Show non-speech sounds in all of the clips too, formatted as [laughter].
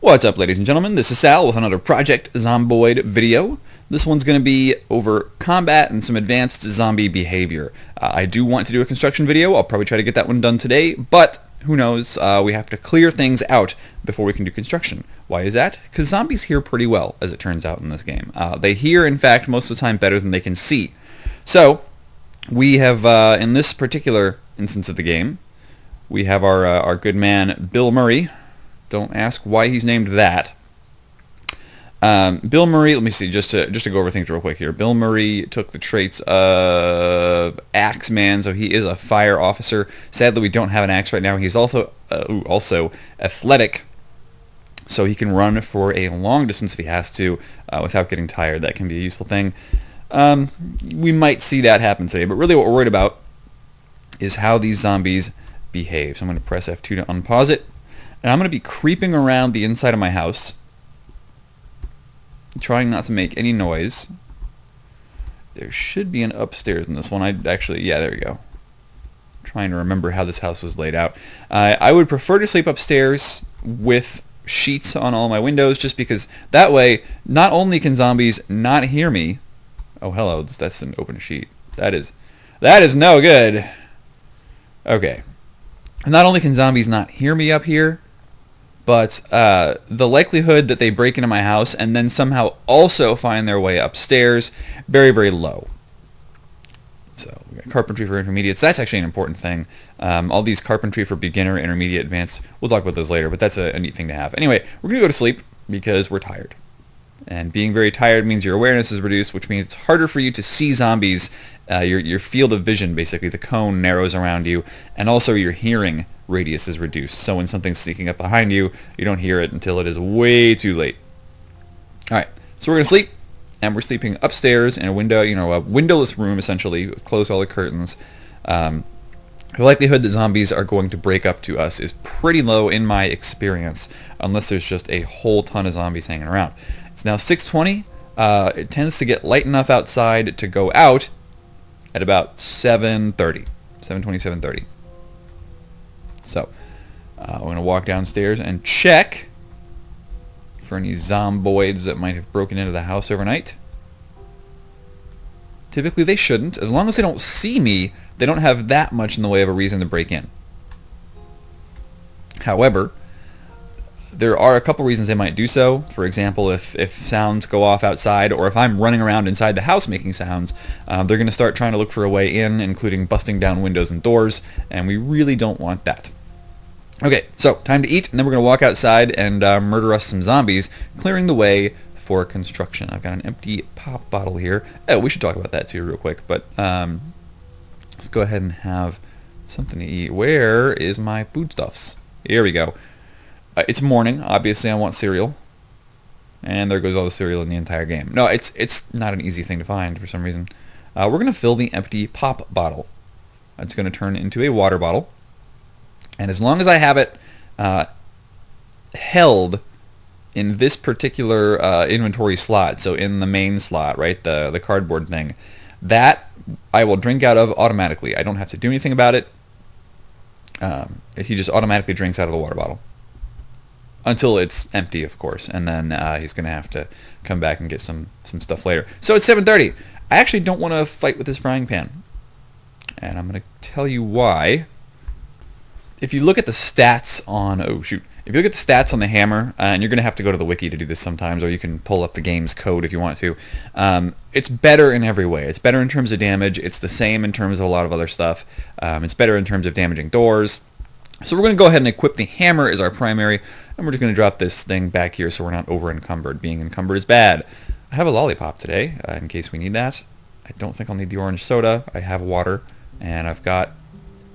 What's up ladies and gentlemen, this is Sal with another Project Zomboid video. This one's going to be over combat and some advanced zombie behavior. Uh, I do want to do a construction video, I'll probably try to get that one done today, but who knows, uh, we have to clear things out before we can do construction. Why is that? Because zombies hear pretty well, as it turns out in this game. Uh, they hear, in fact, most of the time better than they can see. So, we have, uh, in this particular instance of the game, we have our, uh, our good man Bill Murray, don't ask why he's named that. Um, Bill Murray, let me see, just to just to go over things real quick here. Bill Murray took the traits of Axeman, so he is a fire officer. Sadly, we don't have an axe right now. He's also uh, ooh, also athletic, so he can run for a long distance if he has to uh, without getting tired. That can be a useful thing. Um, we might see that happen today, but really what we're worried about is how these zombies behave. So I'm going to press F2 to unpause it. And I'm going to be creeping around the inside of my house, trying not to make any noise. There should be an upstairs in this one. I actually, yeah, there we go. trying to remember how this house was laid out. Uh, I would prefer to sleep upstairs with sheets on all my windows just because that way not only can zombies not hear me oh hello that's an open sheet that is that is no good okay not only can zombies not hear me up here but uh, the likelihood that they break into my house and then somehow also find their way upstairs, very, very low. So carpentry for intermediates. That's actually an important thing. Um, all these carpentry for beginner, intermediate, advanced. We'll talk about those later, but that's a, a neat thing to have. Anyway, we're going to go to sleep because we're tired. And being very tired means your awareness is reduced, which means it's harder for you to see zombies. Uh, your, your field of vision, basically, the cone narrows around you, and also your hearing radius is reduced. So when something's sneaking up behind you, you don't hear it until it is way too late. All right, so we're going to sleep, and we're sleeping upstairs in a window, you know, a windowless room, essentially. Close all the curtains. Um, the likelihood that zombies are going to break up to us is pretty low in my experience, unless there's just a whole ton of zombies hanging around. It's now 620. Uh, it tends to get light enough outside to go out at about 7.30. 7.20, 7.30. So uh, we're going to walk downstairs and check for any zomboids that might have broken into the house overnight. Typically they shouldn't. As long as they don't see me, they don't have that much in the way of a reason to break in. However, there are a couple reasons they might do so. For example, if, if sounds go off outside or if I'm running around inside the house making sounds, um, they're going to start trying to look for a way in, including busting down windows and doors, and we really don't want that. Okay, so time to eat, and then we're going to walk outside and uh, murder us some zombies, clearing the way for construction. I've got an empty pop bottle here. Oh, we should talk about that too real quick, but um, let's go ahead and have something to eat. Where is my foodstuffs? Here we go. Uh, it's morning. Obviously, I want cereal. And there goes all the cereal in the entire game. No, it's it's not an easy thing to find for some reason. Uh, we're going to fill the empty pop bottle. It's going to turn into a water bottle. And as long as I have it uh, held in this particular uh, inventory slot, so in the main slot, right, the, the cardboard thing, that I will drink out of automatically. I don't have to do anything about it. Um, he just automatically drinks out of the water bottle. Until it's empty, of course, and then uh, he's going to have to come back and get some, some stuff later. So it's 7.30. I actually don't want to fight with this frying pan. And I'm going to tell you why if you look at the stats on, oh shoot, if you look at the stats on the hammer, uh, and you're going to have to go to the wiki to do this sometimes, or you can pull up the game's code if you want to, um, it's better in every way. It's better in terms of damage. It's the same in terms of a lot of other stuff. Um, it's better in terms of damaging doors. So we're going to go ahead and equip the hammer as our primary, and we're just going to drop this thing back here so we're not over encumbered. Being encumbered is bad. I have a lollipop today, uh, in case we need that. I don't think I'll need the orange soda. I have water, and I've got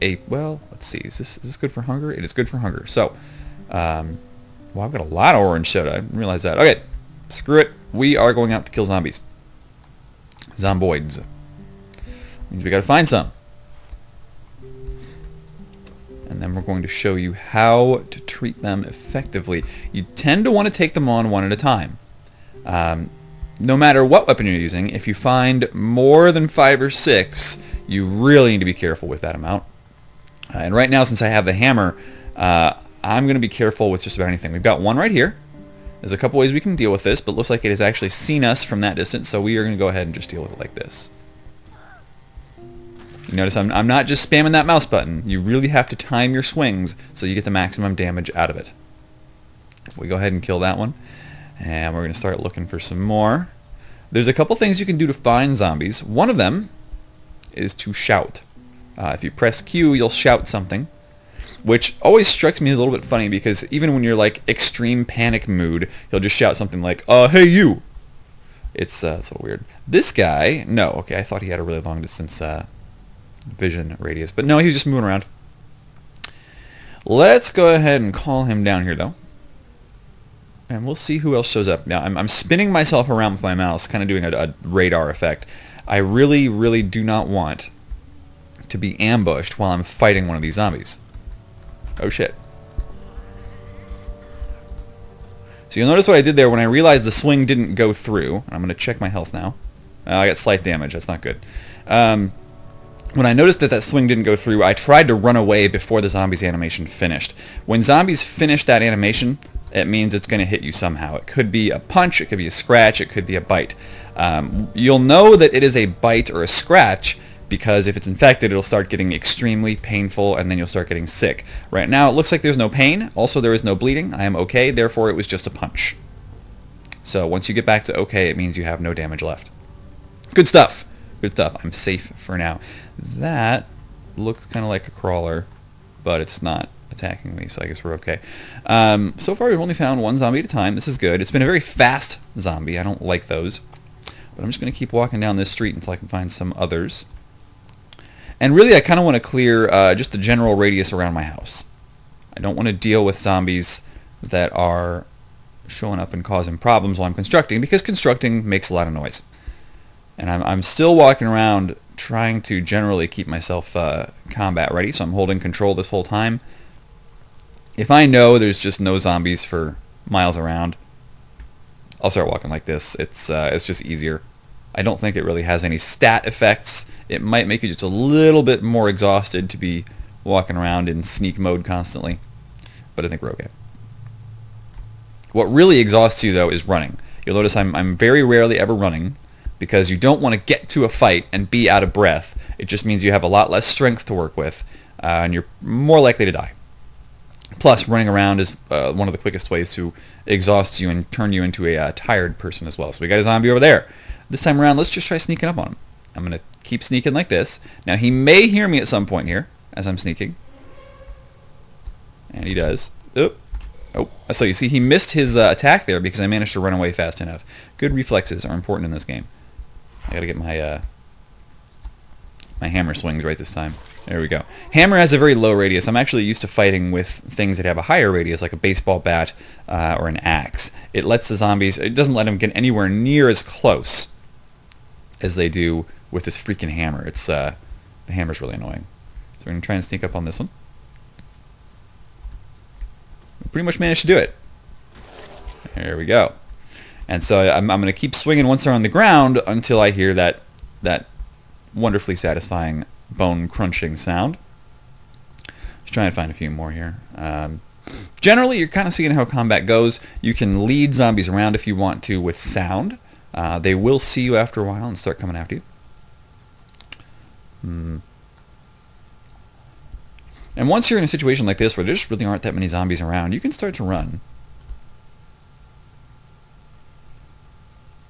a, well, let's see, is this, is this good for hunger? It is good for hunger. So, um, well, I've got a lot of orange soda. I didn't realize that. Okay, screw it. We are going out to kill zombies. Zomboids. Means we got to find some. And then we're going to show you how to treat them effectively. You tend to want to take them on one at a time. Um, no matter what weapon you're using, if you find more than five or six, you really need to be careful with that amount. Uh, and right now, since I have the hammer, uh, I'm going to be careful with just about anything. We've got one right here. There's a couple ways we can deal with this, but looks like it has actually seen us from that distance, so we are going to go ahead and just deal with it like this. You notice I'm, I'm not just spamming that mouse button. You really have to time your swings so you get the maximum damage out of it. We go ahead and kill that one. And we're going to start looking for some more. There's a couple things you can do to find zombies. One of them is to shout. Uh, if you press Q, you'll shout something which always strikes me a little bit funny because even when you're like extreme panic mood, he'll just shout something like, "Uh, hey you." It's uh, it's a little weird. This guy, no, okay, I thought he had a really long distance uh, vision radius, but no, he was just moving around. Let's go ahead and call him down here though. And we'll see who else shows up. Now, I'm, I'm spinning myself around with my mouse, kind of doing a, a radar effect. I really, really do not want to be ambushed while I'm fighting one of these zombies. Oh shit. So you'll notice what I did there when I realized the swing didn't go through. I'm going to check my health now. Uh, I got slight damage. That's not good. Um, when I noticed that that swing didn't go through, I tried to run away before the zombies animation finished. When zombies finish that animation, it means it's going to hit you somehow. It could be a punch, it could be a scratch, it could be a bite. Um, you'll know that it is a bite or a scratch because if it's infected, it'll start getting extremely painful and then you'll start getting sick. Right now, it looks like there's no pain. Also, there is no bleeding. I am okay. Therefore, it was just a punch. So once you get back to okay, it means you have no damage left. Good stuff. Good stuff. I'm safe for now. That looks kind of like a crawler, but it's not attacking me, so I guess we're okay. Um, so far, we've only found one zombie at a time. This is good. It's been a very fast zombie. I don't like those. But I'm just going to keep walking down this street until I can find some others. And really, I kind of want to clear uh, just the general radius around my house. I don't want to deal with zombies that are showing up and causing problems while I'm constructing, because constructing makes a lot of noise. And I'm, I'm still walking around trying to generally keep myself uh, combat ready, so I'm holding control this whole time. If I know there's just no zombies for miles around, I'll start walking like this. It's, uh, it's just easier. I don't think it really has any stat effects. It might make you just a little bit more exhausted to be walking around in sneak mode constantly. But I think we're okay. What really exhausts you, though, is running. You'll notice I'm, I'm very rarely ever running because you don't want to get to a fight and be out of breath. It just means you have a lot less strength to work with, uh, and you're more likely to die. Plus, running around is uh, one of the quickest ways to exhaust you and turn you into a uh, tired person as well. So we got a zombie over there. This time around, let's just try sneaking up on him. I'm going to keep sneaking like this. Now, he may hear me at some point here as I'm sneaking. And he does. Oh, oh. So you see, he missed his uh, attack there because I managed to run away fast enough. Good reflexes are important in this game. I got to get my uh, my hammer swings right this time. There we go. Hammer has a very low radius. I'm actually used to fighting with things that have a higher radius, like a baseball bat uh, or an axe. It lets the zombies, it doesn't let them get anywhere near as close as they do with this freaking hammer. It's uh, the hammer's really annoying. So we're gonna try and sneak up on this one. Pretty much managed to do it. There we go. And so I'm, I'm gonna keep swinging once they're on the ground until I hear that that wonderfully satisfying bone crunching sound. Just trying to find a few more here. Um, generally, you're kind of seeing how combat goes. You can lead zombies around if you want to with sound. Uh, they will see you after a while and start coming after you. Hmm. And once you're in a situation like this where there just really aren't that many zombies around, you can start to run.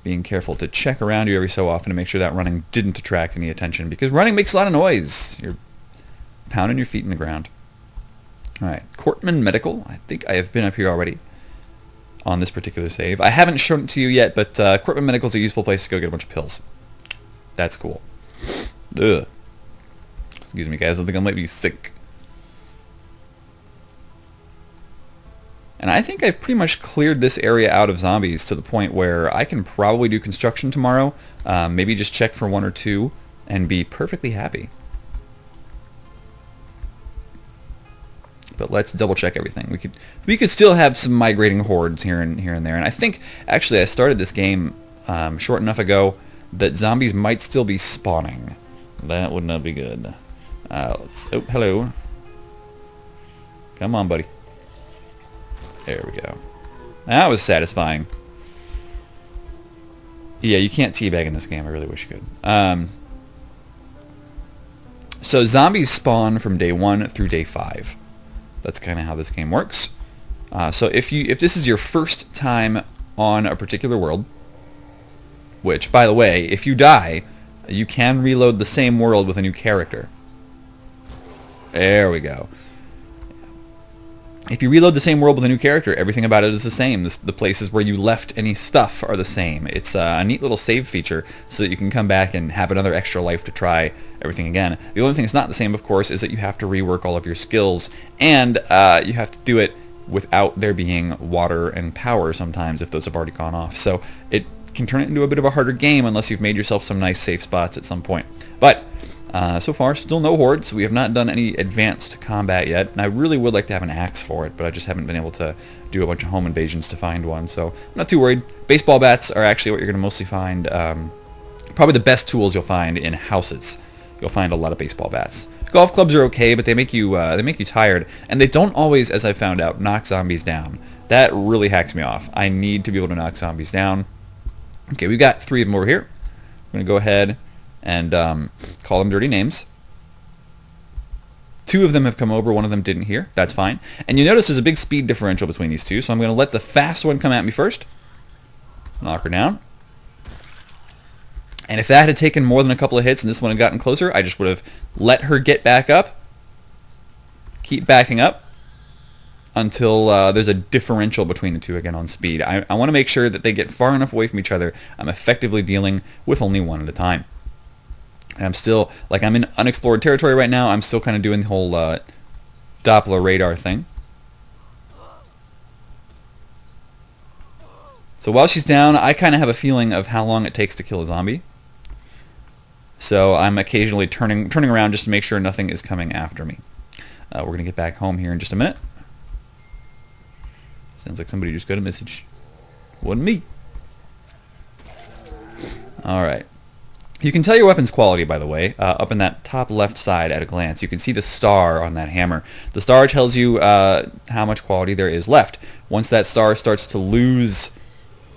Being careful to check around you every so often to make sure that running didn't attract any attention because running makes a lot of noise. You're pounding your feet in the ground. Alright, Cortman Medical. I think I have been up here already on this particular save. I haven't shown it to you yet, but uh, Cortman Medical is a useful place to go get a bunch of pills. That's cool. Ugh. Excuse me, guys. I think I might be sick. And I think I've pretty much cleared this area out of zombies to the point where I can probably do construction tomorrow. Um, maybe just check for one or two and be perfectly happy. But let's double check everything. We could we could still have some migrating hordes here and here and there. And I think actually I started this game um, short enough ago that zombies might still be spawning. That would not be good. Uh, let's, oh, hello. Come on, buddy. There we go. That was satisfying. Yeah, you can't teabag in this game. I really wish you could. Um, so zombies spawn from day one through day five. That's kind of how this game works. Uh, so if you if this is your first time on a particular world, which by the way, if you die, you can reload the same world with a new character. There we go. If you reload the same world with a new character, everything about it is the same. The, places where you left any stuff are the same. It's uh, a neat little save feature so that you can come back and have another extra life to try everything again. The only thing that's not the same, of course, is that you have to rework all of your skills, and uh, you have to do it without there being water and power sometimes if those have already gone off. So it can turn it into a bit of a harder game unless you've made yourself some nice safe spots at some point. But uh, so far, still no hordes. We have not done any advanced combat yet, and I really would like to have an axe for it, but I just haven't been able to do a bunch of home invasions to find one, so I'm not too worried. Baseball bats are actually what you're going to mostly find, um, probably the best tools you'll find in houses. You'll find a lot of baseball bats. Golf clubs are okay, but they make you uh, they make you tired, and they don't always, as I found out, knock zombies down. That really hacks me off. I need to be able to knock zombies down. Okay, we've got three of them over here. I'm going to go ahead and um, call them dirty names. Two of them have come over, one of them didn't here. That's fine. And you notice there's a big speed differential between these two, so I'm going to let the fast one come at me first. Knock her down. And if that had taken more than a couple of hits and this one had gotten closer, I just would have let her get back up, keep backing up, until uh, there's a differential between the two again on speed. I, I want to make sure that they get far enough away from each other. I'm effectively dealing with only one at a time. I'm still, like I'm in unexplored territory right now, I'm still kind of doing the whole uh, Doppler radar thing. So while she's down, I kind of have a feeling of how long it takes to kill a zombie. So I'm occasionally turning turning around just to make sure nothing is coming after me. Uh, we're going to get back home here in just a minute. Sounds like somebody just got a message. Wasn't me. Alright. You can tell your weapon's quality, by the way, uh, up in that top left side at a glance. You can see the star on that hammer. The star tells you uh, how much quality there is left. Once that star starts to lose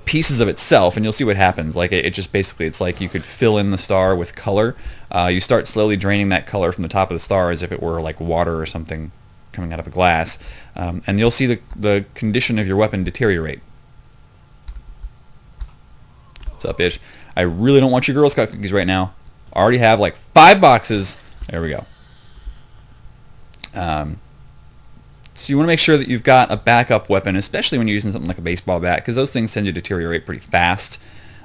pieces of itself, and you'll see what happens. Like it, it just basically, it's like you could fill in the star with color. Uh, you start slowly draining that color from the top of the star as if it were like water or something coming out of a glass, um, and you'll see the, the condition of your weapon deteriorate. What's up, bitch? I really don't want your Girl Scout cookies right now. I already have like five boxes. There we go. Um, so you want to make sure that you've got a backup weapon, especially when you're using something like a baseball bat, because those things tend to deteriorate pretty fast.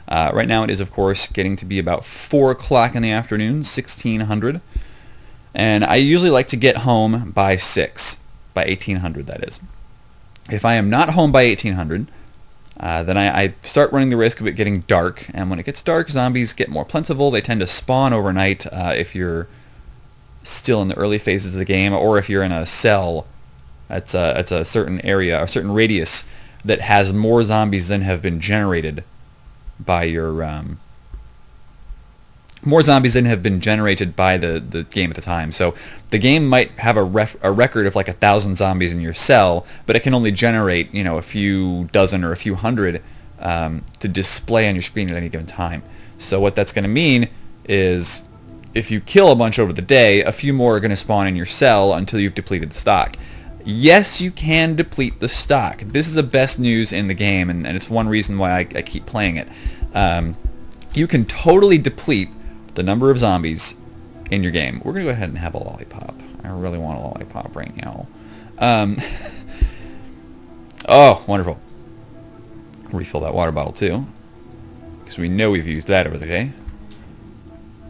Uh, right now it is, of course, getting to be about 4 o'clock in the afternoon, 1600. And I usually like to get home by 6, by 1800 that is. If I am not home by 1800, uh, then I, I, start running the risk of it getting dark. And when it gets dark, zombies get more plentiful. They tend to spawn overnight uh, if you're still in the early phases of the game, or if you're in a cell at a, at a certain area, a certain radius that has more zombies than have been generated by your um, more zombies than have been generated by the, the game at the time. So the game might have a, ref, a record of like a thousand zombies in your cell, but it can only generate you know a few dozen or a few hundred um, to display on your screen at any given time. So what that's going to mean is if you kill a bunch over the day, a few more are going to spawn in your cell until you've depleted the stock. Yes, you can deplete the stock. This is the best news in the game, and, and it's one reason why I, I keep playing it. Um, you can totally deplete the number of zombies in your game. We're going to go ahead and have a lollipop. I really want a lollipop right now. Um, [laughs] oh, wonderful. Refill that water bottle too. Because we know we've used that over the day.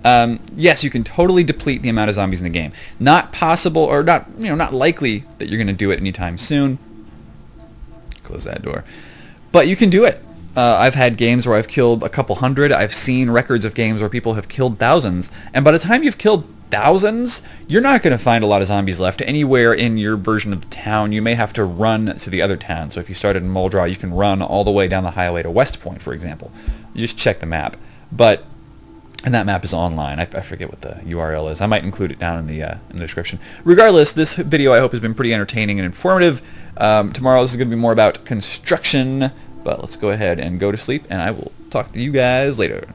Um, yes, you can totally deplete the amount of zombies in the game. Not possible, or not, you know, not likely that you're going to do it anytime soon. Close that door. But you can do it. Uh, I've had games where I've killed a couple hundred. I've seen records of games where people have killed thousands. And by the time you've killed thousands, you're not going to find a lot of zombies left anywhere in your version of the town. You may have to run to the other town. So if you started in Muldraugh, you can run all the way down the highway to West Point, for example. You just check the map. But and that map is online. I, I, forget what the URL is. I might include it down in the uh, in the description. Regardless, this video I hope has been pretty entertaining and informative. Um, tomorrow this is going to be more about construction but let's go ahead and go to sleep, and I will talk to you guys later.